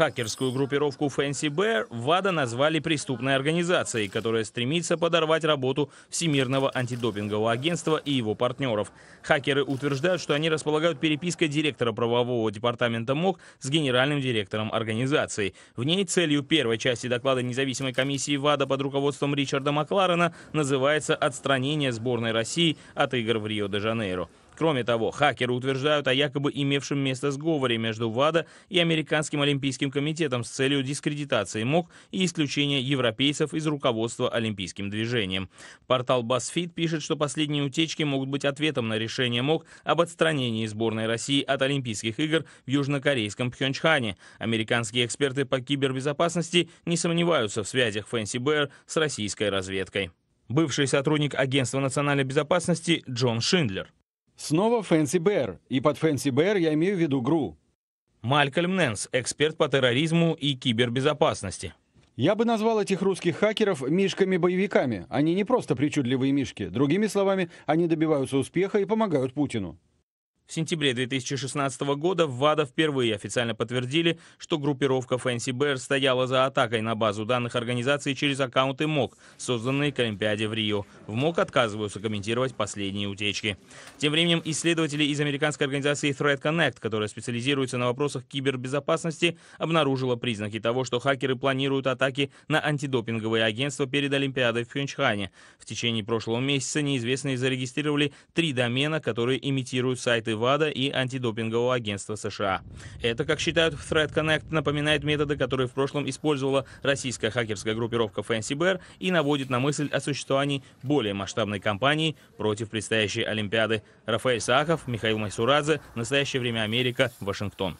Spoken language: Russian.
Хакерскую группировку Fancy Bear ВАДА назвали преступной организацией, которая стремится подорвать работу Всемирного антидопингового агентства и его партнеров. Хакеры утверждают, что они располагают перепиской директора правового департамента МОК с генеральным директором организации. В ней целью первой части доклада независимой комиссии ВАДА под руководством Ричарда Макларена называется «Отстранение сборной России от игр в Рио-де-Жанейро». Кроме того, хакеры утверждают о якобы имевшем место сговоре между ВАДА и Американским олимпийским комитетом с целью дискредитации МОК и исключения европейцев из руководства олимпийским движением. Портал BuzzFeed пишет, что последние утечки могут быть ответом на решение МОК об отстранении сборной России от Олимпийских игр в южнокорейском Пхенчхане. Американские эксперты по кибербезопасности не сомневаются в связях Фэнси Bear с российской разведкой. Бывший сотрудник Агентства национальной безопасности Джон Шиндлер. Снова Fancy Bear. И под Fancy Bear я имею в виду ГРУ. Малькольм Нэнс, эксперт по терроризму и кибербезопасности. Я бы назвал этих русских хакеров мишками-боевиками. Они не просто причудливые мишки. Другими словами, они добиваются успеха и помогают Путину. В сентябре 2016 года в ВАДА впервые официально подтвердили, что группировка Fancy Bear стояла за атакой на базу данных организации через аккаунты МОК, созданные к Олимпиаде в Рио. В МОК отказываются комментировать последние утечки. Тем временем исследователи из американской организации Threat Connect, которая специализируется на вопросах кибербезопасности, обнаружила признаки того, что хакеры планируют атаки на антидопинговые агентства перед Олимпиадой в Пхенчхане. В течение прошлого месяца неизвестные зарегистрировали три домена, которые имитируют сайты ВАДА и антидопингового агентства США. Это, как считают в Threat Connect, напоминает методы, которые в прошлом использовала российская хакерская группировка Fancy Bear и наводит на мысль о существовании более масштабной кампании против предстоящей Олимпиады. Рафаэль Сааков, Михаил Майсурадзе. Настоящее время Америка. Вашингтон.